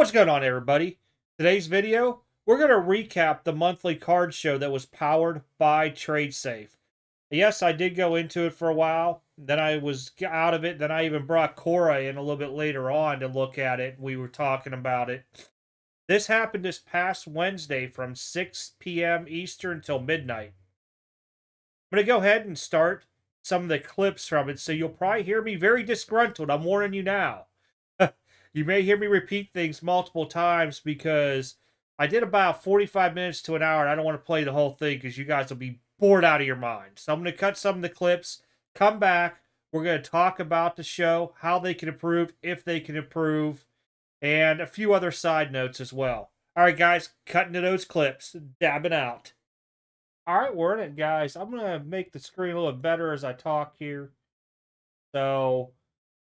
What's going on, everybody? Today's video, we're going to recap the monthly card show that was powered by TradeSafe. Yes, I did go into it for a while. Then I was out of it. Then I even brought Cora in a little bit later on to look at it. We were talking about it. This happened this past Wednesday from 6 p.m. Eastern until midnight. I'm going to go ahead and start some of the clips from it, so you'll probably hear me very disgruntled. I'm warning you now. You may hear me repeat things multiple times because I did about 45 minutes to an hour, and I don't want to play the whole thing because you guys will be bored out of your mind. So I'm going to cut some of the clips, come back. We're going to talk about the show, how they can improve, if they can improve, and a few other side notes as well. All right, guys, cutting to those clips, dabbing out. All right, we're in it, guys. I'm going to make the screen a little better as I talk here. So,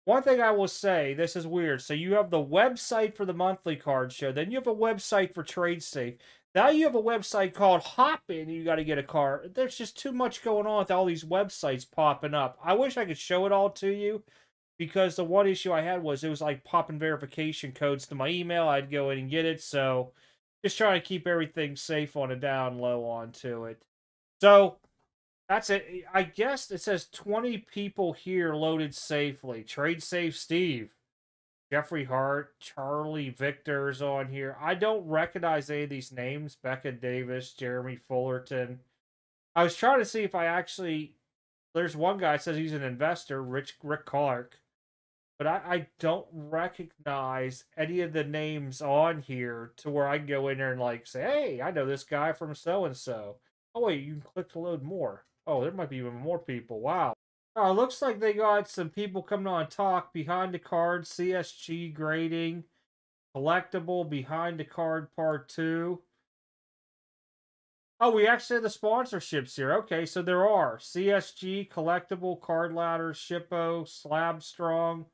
one thing I will say, this is weird. So, you have the website for the monthly card show, then you have a website for TradeSafe. Now you have a website called Hopin. You got to get a car. There's just too much going on with all these websites popping up. I wish I could show it all to you because the one issue I had was it was like popping verification codes to my email. I'd go in and get it. So just trying to keep everything safe on a down low onto it. So that's it. I guess it says 20 people here loaded safely. Trade safe Steve. Jeffrey Hart, Charlie Victor's on here. I don't recognize any of these names. Becca Davis, Jeremy Fullerton. I was trying to see if I actually. There's one guy says he's an investor, Rich Rick Clark, but I, I don't recognize any of the names on here to where I can go in there and like say, hey, I know this guy from so and so. Oh wait, you can click to load more. Oh, there might be even more people. Wow. Oh, looks like they got some people coming on talk behind the card, CSG grading, collectible behind the card part two. Oh, we actually have the sponsorships here. Okay, so there are CSG, collectible, card ladder, Shippo, Slab Strong,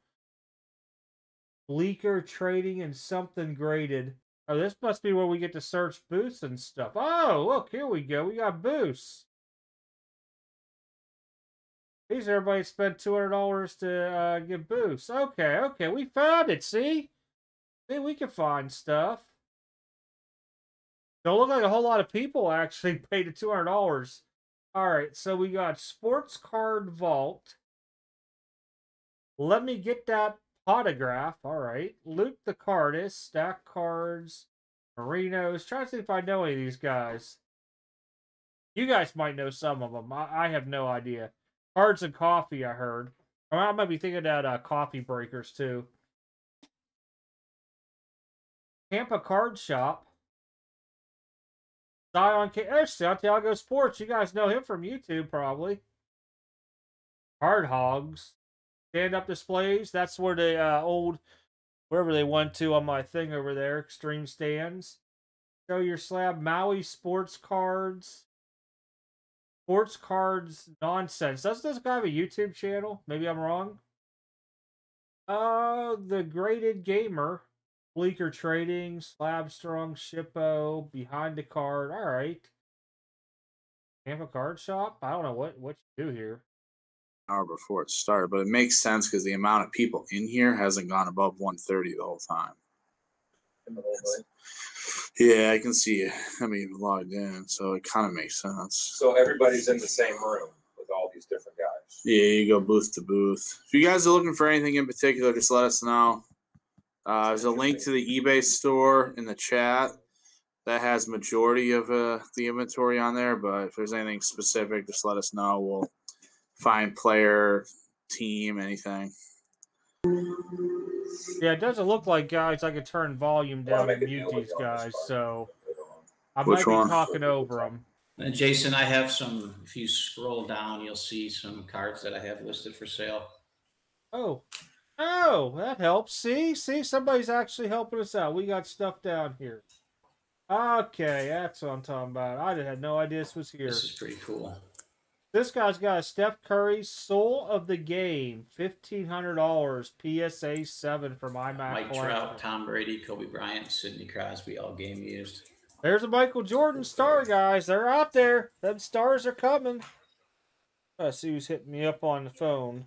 Bleecker Trading, and something graded. Oh, this must be where we get to search booths and stuff. Oh, look, here we go. We got booths. These everybody spent two hundred dollars to uh, get boosts. Okay, okay, we found it. See, see, we can find stuff. Don't look like a whole lot of people actually paid the two hundred dollars. All right, so we got Sports Card Vault. Let me get that autograph. All right, Luke the Cardist, Stack Cards, Marinos. Trying to see if I know any of these guys. You guys might know some of them. I, I have no idea. Cards and coffee, I heard. I might be thinking about uh, coffee breakers too. Tampa Card Shop. Zion K. There's Santiago Sports. You guys know him from YouTube, probably. Hard Hogs. Stand up displays. That's where the uh, old, wherever they went to on my thing over there, Extreme Stands. Show your slab. Maui Sports Cards sports cards nonsense. Does this guy have a YouTube channel? Maybe I'm wrong. Uh, the graded gamer, Bleecker Trading, Slab Strong, Shippo, behind the card. All right. Tampa Card Shop. I don't know what what you do here. Hour before it started, but it makes sense because the amount of people in here hasn't gone above 130 the whole time. Yeah, I can see it. I mean, logged in, so it kind of makes sense. So everybody's in the same room with all these different guys. Yeah, you go booth to booth. If you guys are looking for anything in particular, just let us know. Uh, there's a link to the eBay store in the chat that has majority of uh, the inventory on there. But if there's anything specific, just let us know. We'll find player, team, anything. Yeah, it doesn't look like guys. I could turn volume down and mute these guys, so I Which might be one? talking over them. And uh, Jason, I have some. If you scroll down, you'll see some cards that I have listed for sale. Oh, oh, that helps. See, see, somebody's actually helping us out. We got stuff down here. Okay, that's what I'm talking about. I had no idea this was here. This is pretty cool. This guy's got a Steph Curry Soul of the Game, fifteen hundred dollars, PSA seven from iMac. Mike Collectibles. Trout, Tom Brady, Kobe Bryant, Sidney Crosby, all game used. There's a Michael Jordan star, guys. They're out there. Them stars are coming. Let's see who's hitting me up on the phone.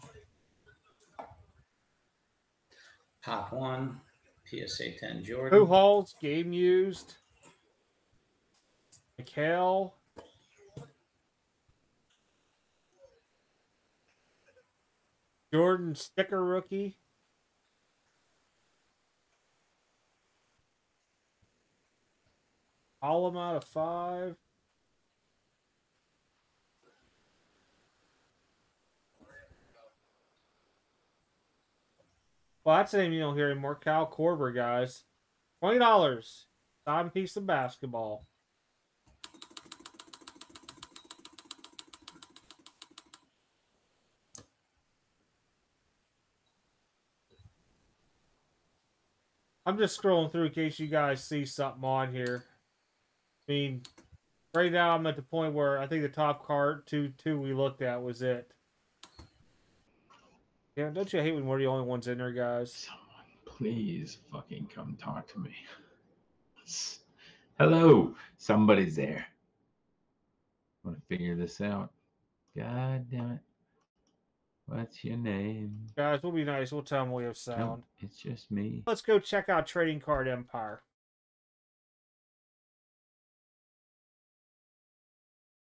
Pop one, PSA 10 Jordan. Who holds game used? Mikhail. Jordan sticker rookie. All them out of five. Well, that's a name you don't hear anymore. Kyle Korver, guys. Twenty dollars. Time piece of basketball. I'm just scrolling through in case you guys see something on here. I mean, right now I'm at the point where I think the top card two two we looked at was it. Yeah, don't you hate when we're the only ones in there, guys? Someone, please fucking come talk to me. Hello, somebody's there. I want to figure this out. God damn it. What's your name? Guys, we'll be nice. We'll tell them we have No, sound. it's just me. Let's go check out Trading Card Empire.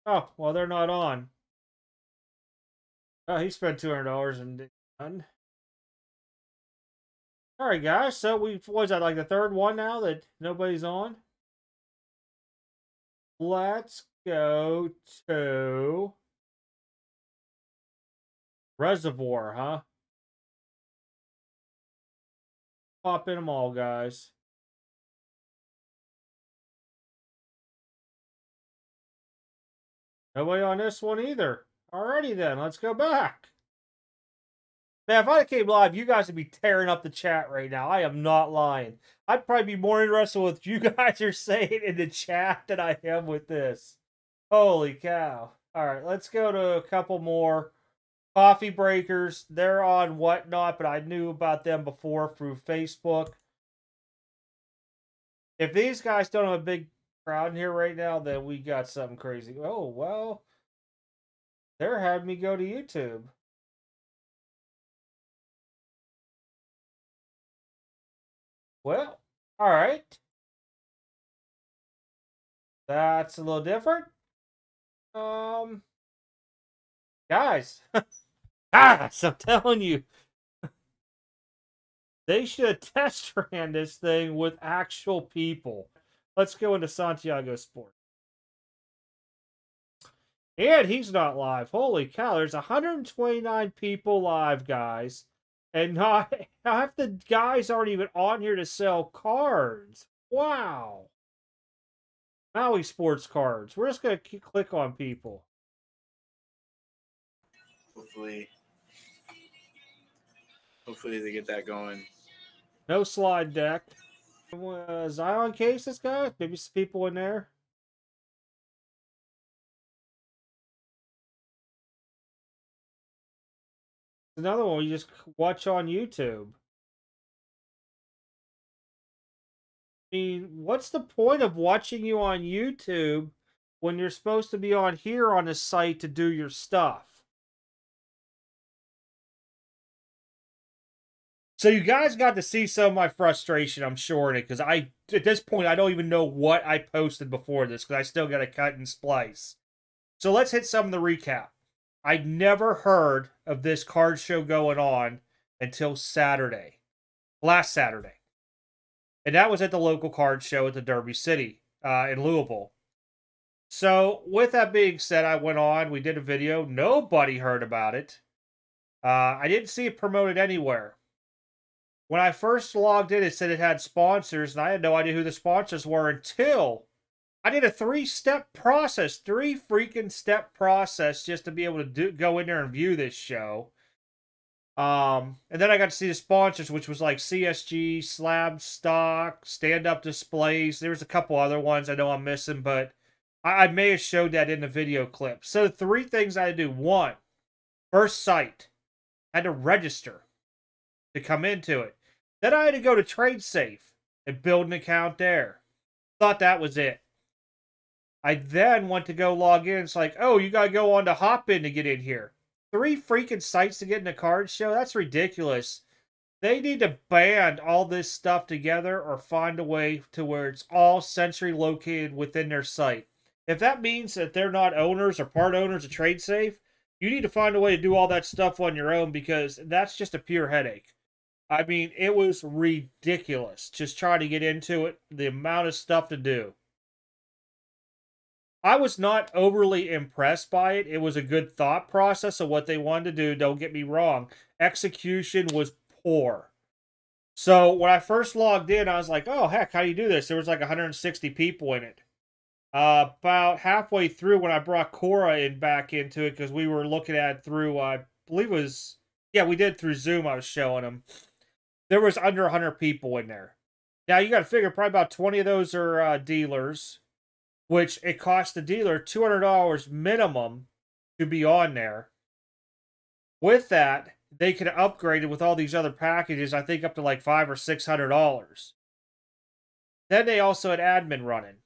Oh, well, they're not on. Oh, he spent two hundred dollars and done. All right, guys. So we was that like the third one now that nobody's on. Let's go to Reservoir, huh? Pop in them all, guys. Nobody on this one either. Alrighty then, let's go back. Man, if I came live, you guys would be tearing up the chat right now. I am not lying. I'd probably be more interested with what you guys are saying in the chat than I am with this. Holy cow. Alright, let's go to a couple more. Coffee Breakers, they're on whatnot, but I knew about them before through Facebook. If these guys don't have a big crowd in here right now, then we got something crazy. Oh, well, they're having me go to YouTube. Well, all right. That's a little different. Um, guys, guys, I'm telling you, they should test ran this thing with actual people. Let's go into Santiago Sport. And he's not live. Holy cow, there's 129 people live, guys. And not half the guys aren't even on here to sell cards. Wow. Maui Sports cards. We're just going to click on people. Hopefully, hopefully they get that going. No slide deck. Uh, Zion cases, guys. Maybe some people in there. Another one you just watch on YouTube. I mean, what's the point of watching you on YouTube when you're supposed to be on here on a site to do your stuff? So you guys got to see some of my frustration, I'm sure, in it because I at this point I don't even know what I posted before this because I still got to cut and splice. So let's hit some of the recap. I'd never heard of this card show going on until Saturday, last Saturday, and that was at the local card show at the Derby City uh, in Louisville. So with that being said, I went on. We did a video. Nobody heard about it. Uh, I didn't see it promoted anywhere. When I first logged in, it said it had sponsors, and I had no idea who the sponsors were until I did a three-step process, three freaking step process just to be able to do, go in there and view this show. Um, and then I got to see the sponsors, which was like CSG, Slab Stock, Stand Up Displays. There was a couple other ones I know I'm missing, but I, I may have showed that in the video clip. So three things I had to do. One, first site, I had to register to come into it. Then I had to go to TradeSafe and build an account there. Thought that was it. I then went to go log in. It's like, oh, you got to go on to Hopin to get in here. Three freaking sites to get in a card show? That's ridiculous. they need to band all this stuff together or find a way to where it's all centrally located within their site. If that means that they're not owners or part owners of TradeSafe, you need to find a way to do all that stuff on your own because that's just a pure headache. I mean, it was ridiculous just trying to get into it, the amount of stuff to do. I was not overly impressed by it. It was a good thought process of what they wanted to do, don't get me wrong. Execution was poor. So when I first logged in, I was like, oh, heck, how do you do this? There was like 160 people in it. Uh, about halfway through when I brought Cora in back into it, because we were looking at through, I believe it was, yeah, we did through Zoom, I was showing them. There was under 100 people in there. Now you got to figure probably about 20 of those are uh, dealers, which it costs the dealer $200 minimum to be on there. With that, they could upgrade it with all these other packages, I think up to like five or six hundred dollars. Then they also had admin running.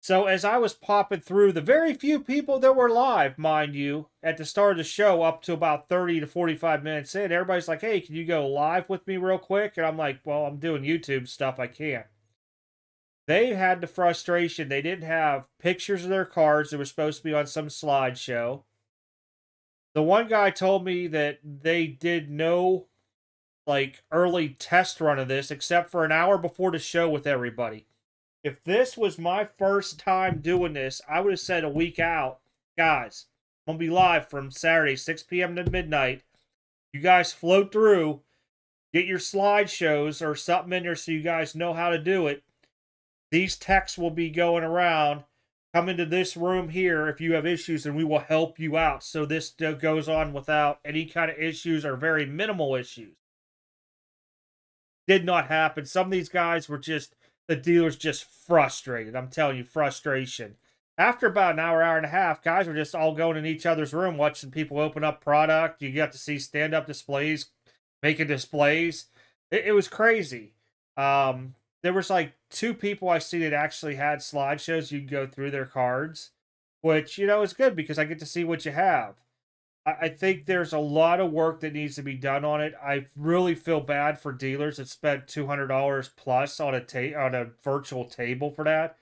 So as I was popping through the very few people that were live, mind you, at the start of the show up to about 30 to 45 minutes in, everybody's like, hey, can you go live with me real quick? And I'm like, well, I'm doing YouTube stuff, I can't. They had the frustration. They didn't have pictures of their cards that were supposed to be on some slideshow. The one guy told me that they did no like early test run of this except for an hour before the show with everybody. If this was my first time doing this, I would have said a week out, guys, I'm gonna be live from Saturday, 6 p.m. to midnight. You guys float through, get your slideshows or something in there so you guys know how to do it. These texts will be going around. Come into this room here if you have issues, and we will help you out. So this goes on without any kind of issues or very minimal issues. Did not happen. Some of these guys were just the dealer's just frustrated. I'm telling you, frustration. After about an hour, hour and a half, guys were just all going in each other's room, watching people open up product. You got to see stand up displays, making displays. It, it was crazy. Um, there was like two people I see that actually had slideshows. You go through their cards, which you know is good because I get to see what you have. I think there's a lot of work that needs to be done on it. I really feel bad for dealers that spent two hundred dollars plus on a ta- on a virtual table for that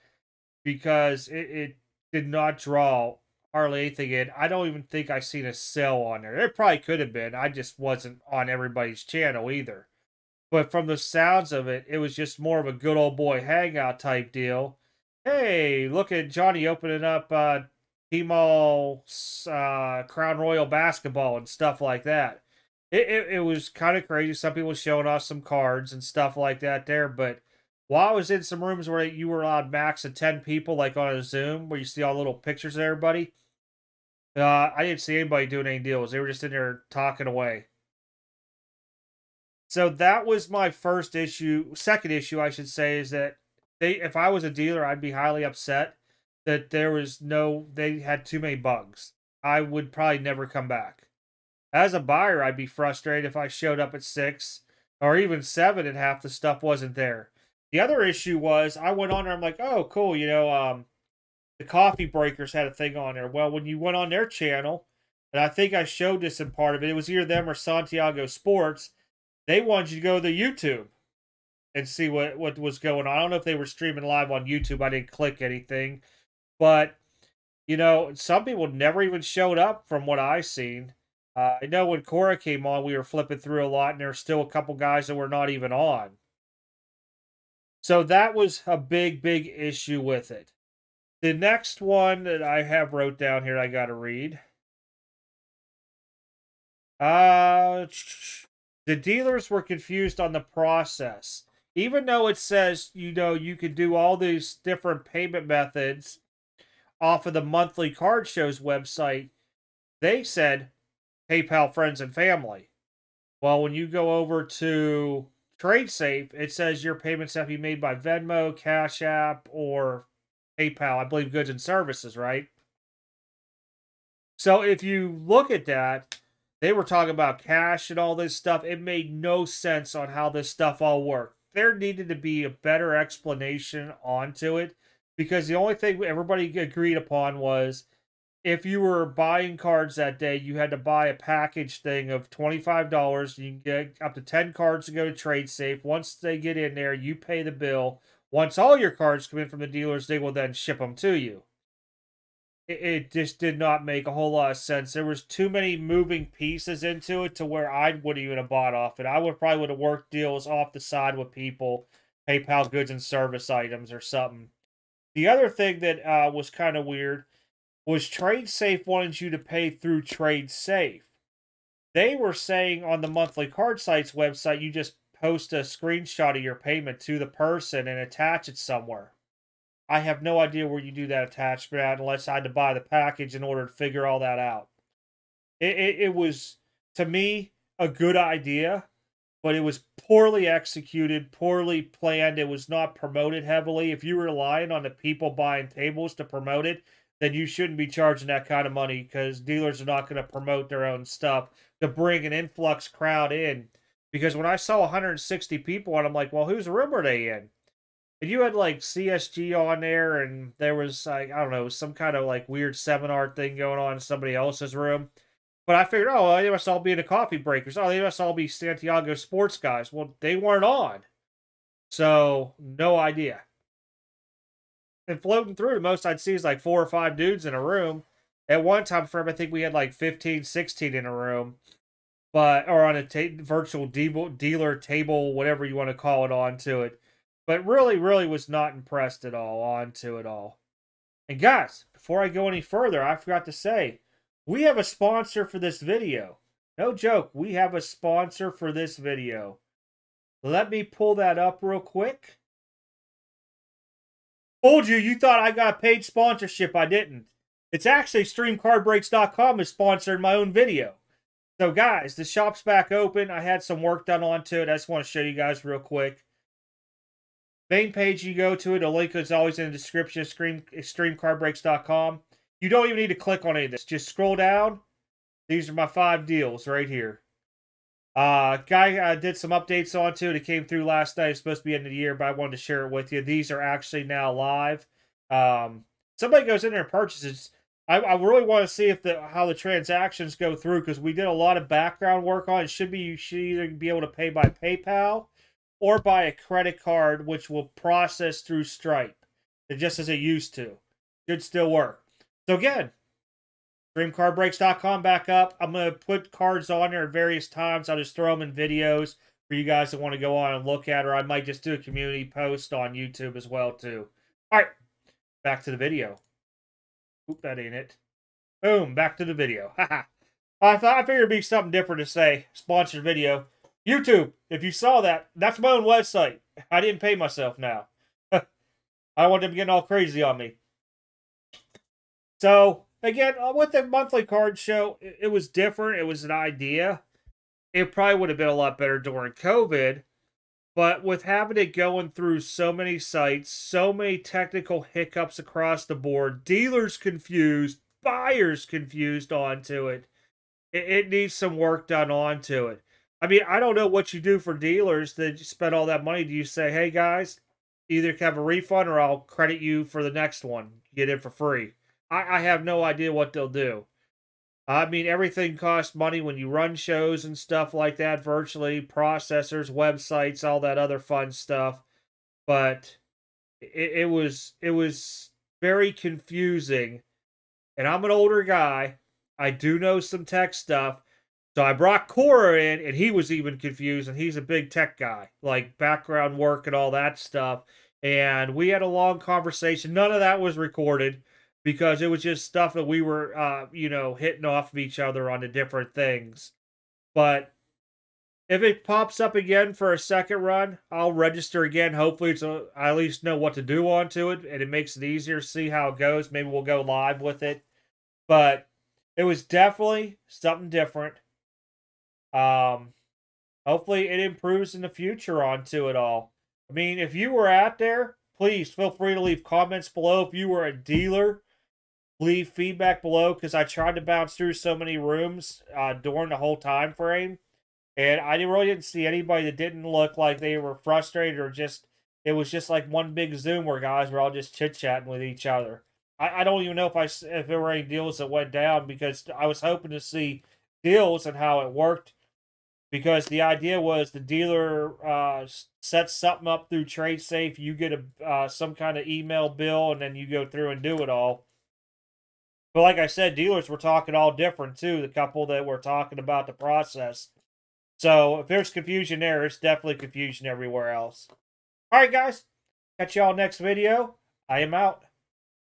because it, it did not draw hardly anything in. I don't even think I seen a sale on there. It probably could have been. I just wasn't on everybody's channel either. But from the sounds of it, it was just more of a good old boy hangout type deal. Hey, look at Johnny opening up uh, Tmall uh, Crown Royal basketball and stuff like that. It, it, it was kind of crazy. Some people showing off some cards and stuff like that there. But while I was in some rooms where you were allowed max of 10 people, like on a Zoom, where you see all the little pictures of everybody, uh, I didn't see anybody doing any deals. They were just in there talking away. So that was my first issue. Second issue, I should say, is that they if I was a dealer, I'd be highly upset that there was no they had too many bugs. I would probably never come back. As a buyer, I'd be frustrated if I showed up at six or even seven and half the stuff wasn't there. The other issue was I went on there, I'm like, oh cool, you know, um the coffee breakers had a thing on there. Well, when you went on their channel, and I think I showed this in part of it, it was either them or Santiago Sports, they wanted you to go to YouTube and see what, what was going on. I don't know if they were streaming live on YouTube. I didn't click anything. But you know, some people never even showed up from what I've seen. Uh, I know when Cora came on, we were flipping through a lot, and there's still a couple guys that were not even on. So that was a big, big issue with it. The next one that I have wrote down here, I got to read. Uh, the dealers were confused on the process. Even though it says, you know, you can do all these different payment methods off of the monthly card show's website, they said PayPal friends and family. Well, when you go over to TradeSafe, it says your payments have to be made by Venmo, Cash App, or PayPal. I believe goods and services, right? So if you look at that, they were talking about cash and all this stuff. It made no sense on how this stuff all worked. There needed to be a better explanation onto it because the only thing everybody agreed upon was if you were buying cards that day, you had to buy a package thing of $25. You can get up to 10 cards to go to Trade Safe. Once they get in there, you pay the bill. Once all your cards come in from the dealers, they will then ship them to you. It, it just did not make a whole lot of sense. There was too many moving pieces into it to where I wouldn't even have bought off it. I would probably would have worked deals off the side with people, PayPal goods and service items or something. The other thing that uh, was kind of weird was Trade Safe wanted you to pay through Trade Safe. They were saying on the monthly card sites website, you just post a screenshot of your payment to the person and attach it somewhere. I have no idea where you do that attachment at unless I had to buy the package in order to figure all that out. It, it, it was, to me, a good idea, but it was poorly executed, poorly planned. It was not promoted heavily. If you were relying on the people buying tables to promote it, then you shouldn't be charging that kind of money because dealers are not going to promote their own stuff to bring an influx crowd in. Because when I saw 160 people and I'm like, well, whose room are they in? And you had like CSG on there, and there was like I don't know some kind of like weird seminar thing going on in somebody else's room. But I figured, oh, well, they must all be in the coffee breakers. Oh, they must all be Santiago sports guys. Well, they weren't on, so no idea and floating through, the most I'd see is like four or five dudes in a room. At one time frame, I think we had like 15, 16 in a room, but or on a ta- virtual de- dealer table, whatever you want to call it, onto it. But really, really was not impressed at all onto it all. And guys, before I go any further, I forgot to say, we have a sponsor for this video. No joke, we have a sponsor for this video. Let me pull that up real quick. Told you, you thought I got paid sponsorship. I didn't. It's actually ExtremeCardBreaks.com is sponsoring my own video. So, guys, the shop's back open. I had some work done onto it. I just want to show you guys real quick. Main page you go to it. The link is always in the description. Stream, ExtremeCardBreaks.com. You don't even need to click on any of this. Just scroll down. These are my five deals right here. Uh, guy I did some updates onto it. It came through last night. It's supposed to be end of the year, but I wanted to share it with you. These are actually now live. Um, somebody goes in there and purchases. I, I really want to see if the how the transactions go through because we did a lot of background work on it. Should be you should either be able to pay by PayPal or by a credit card, which will process through Stripe. It just as it used to. Should still work. So again, ExtremeCardBreaks.com back up. I'm going to put cards on there at various times. I'll just throw them in videos for you guys that want to go on and look at, or I might just do a community post on YouTube as well, too. All right, back to the video. Oop, that ain't it. Boom, back to the video. I thought I figured it'd be something different to say. Sponsored video. YouTube, if you saw that, that's my own website. I didn't pay myself now. I don't want them getting all crazy on me. So, again, uh, with the monthly card show, it, was different. It was an idea. It probably would have been a lot better during COVID. But with having it going through so many sites, so many technical hiccups across the board, dealers confused, buyers confused onto it, it, it needs some work done onto it. I mean, I don't know what you do for dealers that you spend all that money. Do you say, hey guys, either have a refund or I'll credit you for the next one, get it for free? I, I have no idea what they'll do. I mean, everything costs money when you run shows and stuff like that, virtually, processors, websites, all that other fun stuff. But it, it was it was very confusing. And I'm an older guy. I do know some tech stuff. So I brought Cora in, and he was even confused, and he's a big tech guy, like background work and all that stuff. And we had a long conversation. None of that was recorded because it was just stuff that we were, uh, you know, hitting off of each other on the different things. But if it pops up again for a second run, I'll register again. Hopefully, I at least know what to do onto it, and it makes it easier to see how it goes. Maybe we'll go live with it. But it was definitely something different. Um, hopefully, it improves in the future onto it all. I mean, if you were out there, please feel free to leave comments below. If you were a dealer leave feedback below because I tried to bounce through so many rooms uh, during the whole time frame, and I really didn't see anybody that didn't look like they were frustrated or just it was just like one big Zoom where guys were all just chit chatting with each other. I, I don't even know if I if there were any deals that went down because I was hoping to see deals and how it worked because the idea was the dealer uh, sets something up through TradeSafe, you get a uh, some kind of email bill, and then you go through and do it all. But like I said, dealers were talking all different too. The couple that were talking about the process. So if there's confusion there, it's definitely confusion everywhere else. All right, guys. Catch y'all next video. I am out.